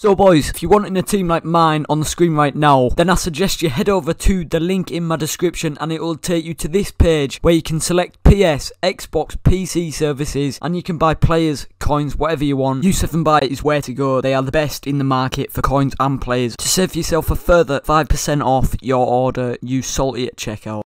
So boys, if you're wanting a team like mine on the screen right now, then I suggest you head over to the link in my description and it will take you to this page where you can select PS, Xbox, PC services and you can buy players, coins, whatever you want. U7Buy is where to go. They are the best in the market for coins and players. To save yourself a further 5% off your order, use Saulty at checkout.